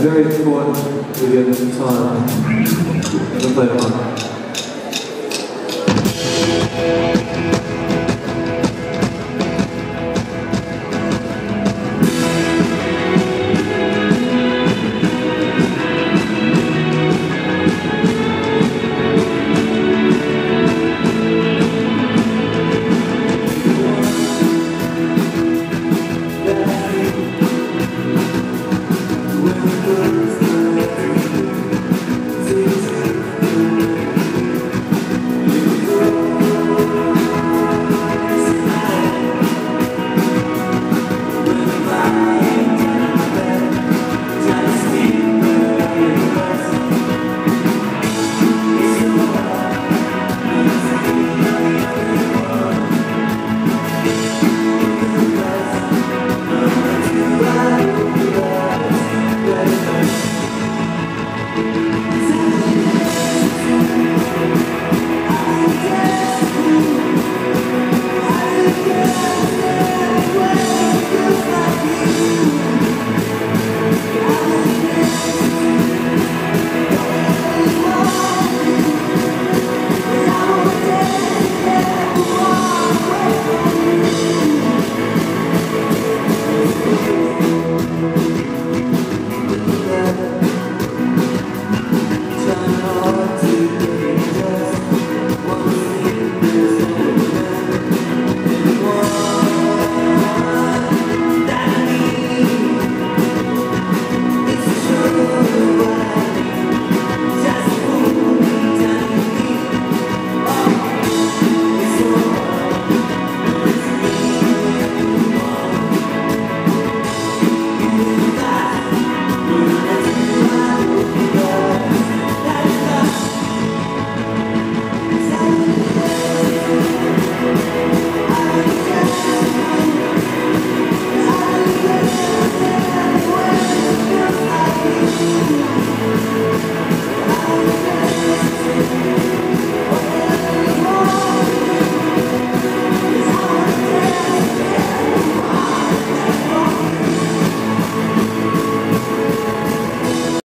very important to get time. Never play one.